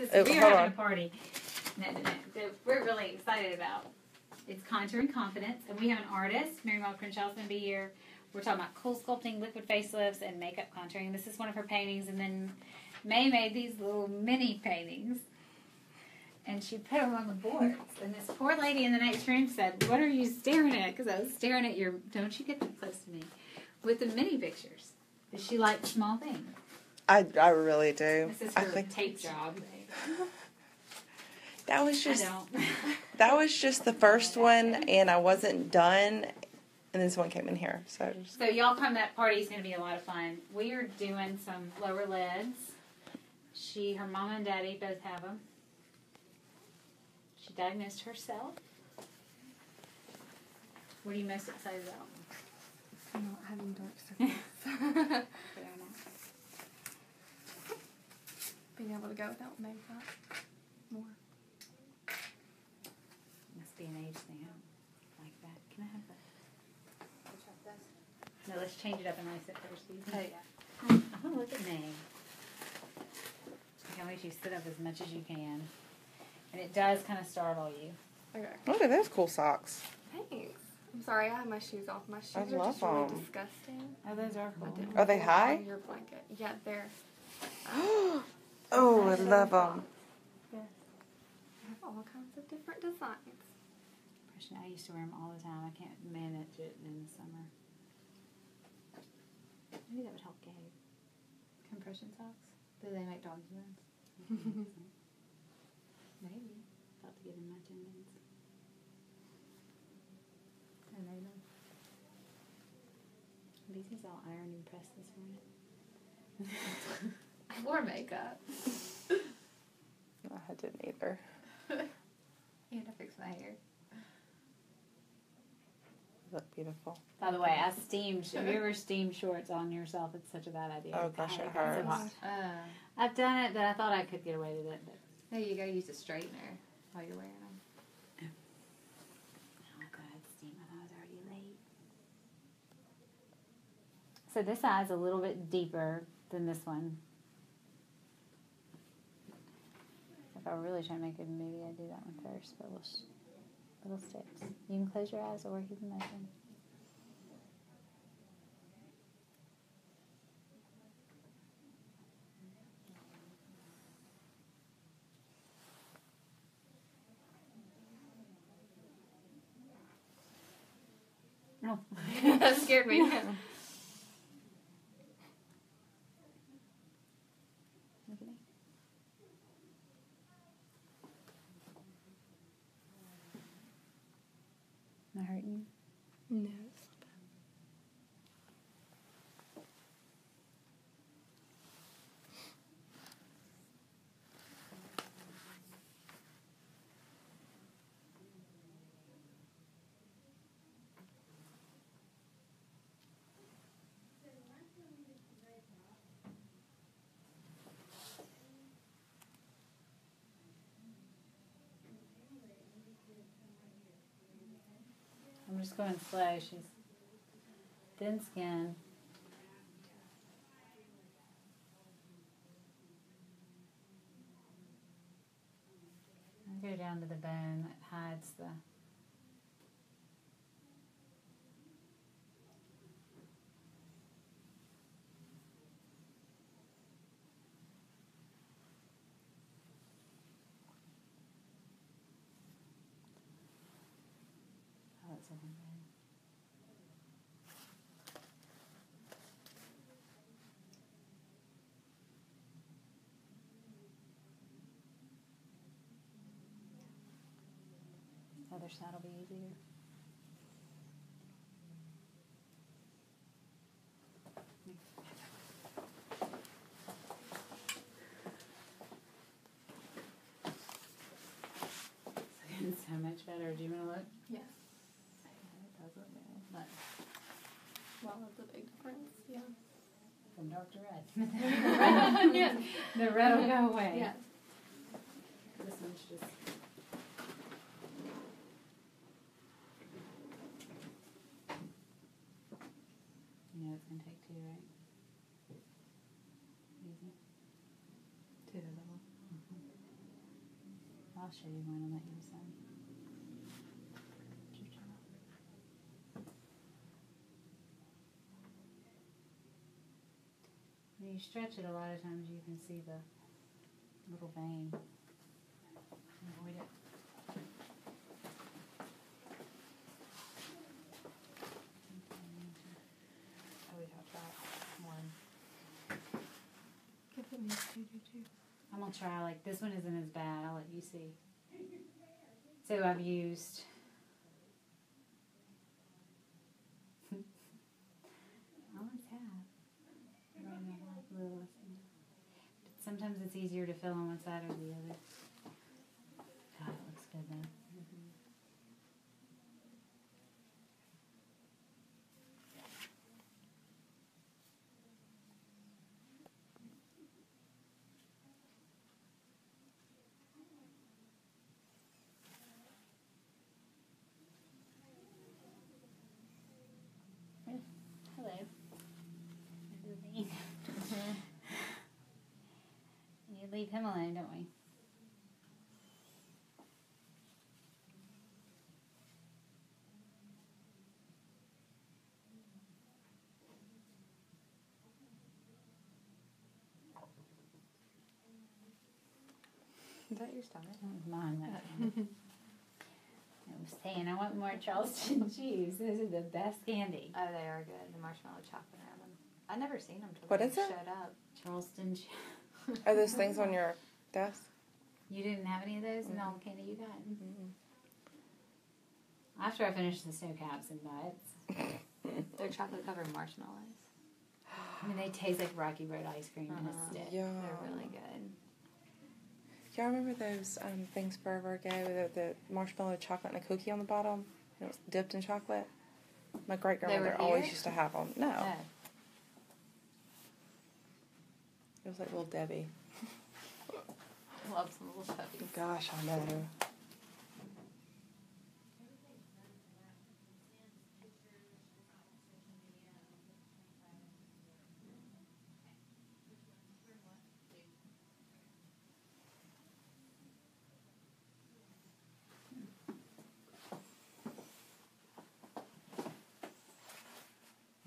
is Oh, we're having on. a party that, that, that we're really excited about. It's Contouring Confidence, and we have an artist, Mary Mel Crenshaw's going to be here. We're talking about CoolSculpting, liquid facelifts, and makeup contouring. This is one of her paintings, and then May made these little mini paintings, and she put them on the boards. And this poor lady in the next room said, "What are you staring at?" Because I was staring at your. Don't you get that close to me? With the mini pictures. Does she like small things? I, I really do. This is I her think tape job. that was just that was just the first one, and I wasn't done, and this one came in here. So just, So y'all come. That party is going to be a lot of fun. We are doing some lower lids. She, her mom and daddy both have them. She diagnosed herself. What are you most excited about? I'm not having dark circles. Being able to go without makeup more. Must be an age thing. I don't like that. Can I have that? No, let's change it up and I sit first. so you can- Oh, yeah. Oh, look at me. I can make you sit up as much as you can. And it does kind of startle you. Okay. look at those cool socks. Thanks. I'm sorry, I have my shoes off. My shoes I are love just really them. disgusting. Oh, those are cool. Are they high? Your blanket. Yeah, they're. oh, I love them. Yes. I have all kinds of different designs. Impression. I used to wear them all the time. I can't manage it in the summer. Maybe that would help Gabe. Compression socks? Do they make dogs wear 'em? Maybe. About to get in my tendons. I made them. These all iron and pressed this morning. I wore makeup. I didn't either. And I fixed my hair. Look beautiful. By the way, I steamed. Have you ever steamed shorts on yourself? It's such a bad idea. Oh, gosh, it God, so hurts. Uh, I've done it, but I thought I could get away with it. But no, you gotta use a straightener while you're wearing them. oh god, steam! I thought I was already late. So this eye is a little bit deeper than this one. If I were really trying to make it, maybe I'd do that one first. But little, s- little sticks. You can close your eyes or keep them open. No. that scared me. just going slow. She's thin skin. Go down to the bone that hides the. Oh, it's open bone. Other side will be easier. It's so much better. Do you want to look? Yes. It does look good. But Well, that's a big difference. Yeah. from dark to red. Yes. The red will go away. Yes. This one's just. It's gonna take two, right? Easy. To the level. Mm-hmm. I'll show you one and let you decide. When you stretch it, a lot of times you can see the little vein. Avoid it. Oh, we talked about one. Give it me two, two, two. I'm gonna try like this one isn't as bad. I'll let you see. So I've used. Sometimes it's easier to fill on one side or the other. God, it looks good though. Hello. Levine. You leave him alone, don't we? Is that your stomach? That was mine. That oh. one. I was saying I want more Charleston Chews. Those are the best candy. Oh, they are good. The marshmallow chocolate around them. I never seen them till What they is it? showed up. Charleston. Chew- Are those things on your desk? You didn't have any of those in all the candy you got? After I finish the Sno-Caps and bites, They're chocolate covered marshmallows. I mean they taste like Rocky Road ice cream in Uh-huh. a stick. Yeah. They're really good. Y'all remember those um, things forever ago with the, the marshmallow chocolate and a cookie on the bottom? And it was dipped in chocolate? My great grandmother always used to have them. No. Oh. It was like little Debbie. Love some little Debbie. Gosh, I know.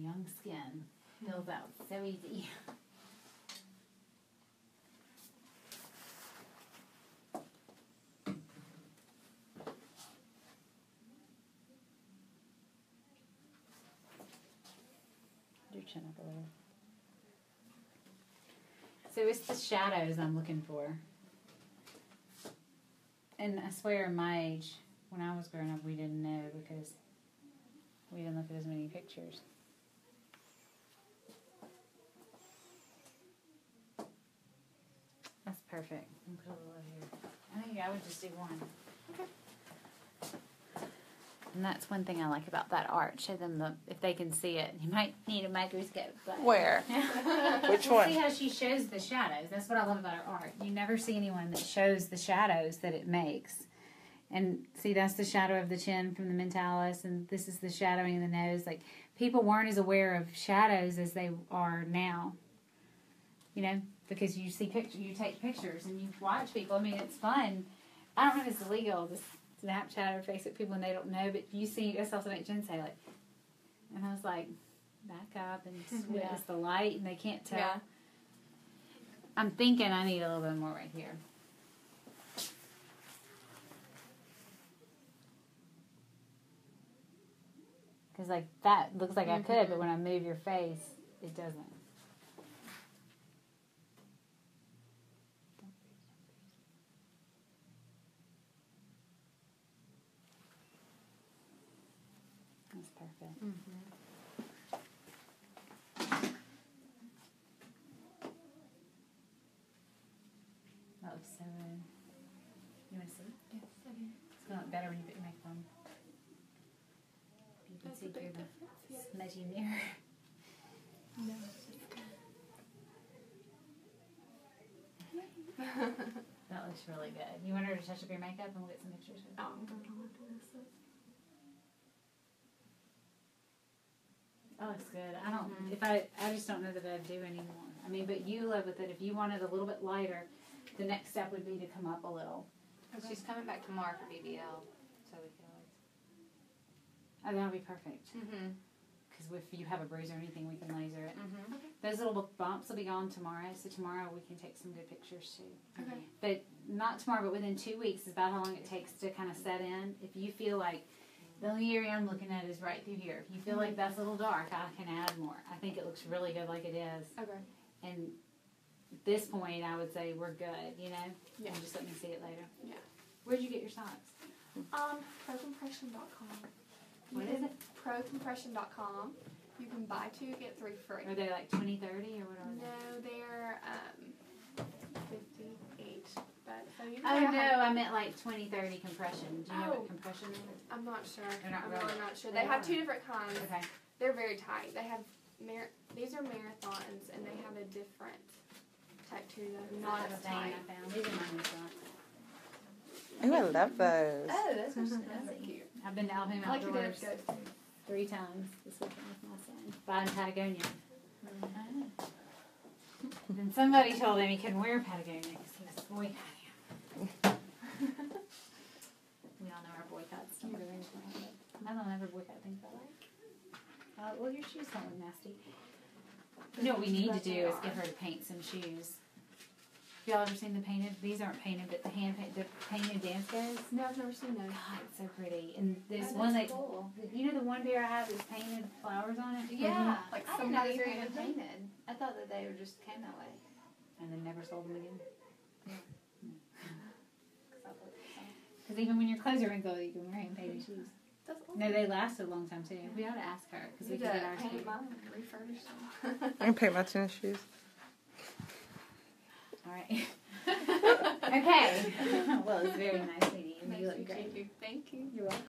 Young skin fills out so easy. Your chin up a little. So it's the shadows I'm looking for. And I swear, my age, when I was growing up, we didn't know because we didn't look at as many pictures. That's perfect. I'm put a little here. I think I would just do one. And that's one thing I like about that art. Show them the if they can see it. You might need a microscope. But Where? Which Well, one? See how she shows the shadows. That's what I love about her art. You never see anyone that shows the shadows that it makes. And see, that's the shadow of the chin from the mentalis, and this is the shadowing of the nose. Like people weren't as aware of shadows as they are now. You know, because you see pictures, you take pictures, and you watch people. I mean, it's fun. I don't know if it's illegal to Snapchat or Facebook people and they don't know, but you see, that's also make Jen say like, and I was like, back up and just Yeah. the light, and they can't tell. Yeah. I'm thinking I need a little bit more right here. Because like that looks like I could, but mm-hmm. when I move your face, it doesn't. Perfect. That looks so good. You want to see? Yes, do. It's gonna look better when you put your makeup on. You can That's see through the Yeah. smudgy mirror. No, it's good. That looks really good. You want her to touch up your makeup and we'll get some pictures? Oh, I'm going to at this. That looks good. I don't, if I, I just don't know that I'd do anymore. I mean, but you live with it. If you want it a little bit lighter, the next step would be to come up a little. She's coming back tomorrow for BBL, so we can always. Oh, that'll be perfect. Mm-hmm. Because if you have a bruise or anything, we can laser it. Mm-hmm. Those little bumps will be gone tomorrow, so tomorrow we can take some good pictures too. Okay. But not tomorrow, but within two weeks is about how long it takes to kind of set in. If you feel like the only area I'm looking at is right through here, if you feel like that's a little dark, I can add more. I think it looks really good like it is. Okay. And at this point, I would say we're good, you know? Yeah. And just let me see it later. Yeah. Where'd you get your socks? Um, procompression.com. You What can, is it? Procompression.com. You can buy two, get three free. Are they like 20, 30 or whatever? No, they're um, 58. But so you can Oh no, I meant like 20, 30 compression. Do you know Oh. what compression is? I'm not sure. They're not I'm really- really not sure. they They have are. two different kinds. Okay. They're very tight. They have mar- these are marathons and they have a different type two though. Not Not as a tight. I found. These are mine as well. Ooh, I love those. Oh, those are Those are snazzy. cute. I've been to Alabama I like your Outdoors dip goes. three times this weekend with my son. Buying Patagonia. Mm-hmm. Then somebody told him he couldn't wear Patagonia because he was boycotting. we all know our boycotts. Don't do anything like it. I don't ever boycott things I like. Uh, well, your shoes don't look nasty. You know what we need to do is get her to paint some shoes. Have y'all ever seen the painted? These aren't painted, but the hand paint, the painted Danskos. No, I've never seen those. God, it's so pretty. And there's Oh, one that cool. you know the one pair I have that's painted flowers on it. Yeah, Like I didn't know somebody these were even painted. I thought that they were just came that way. And then never sold them again. Because even when your clothes are wrinkled, you can wear hand painted shoes. No, they last a long time too. We ought to ask her because we Need can to get ours paint too. mine and refurnish them. I can paint my tennis shoes. All right. okay. well, it's very nice meeting you. You Nice look great. you. Thank you. You're welcome.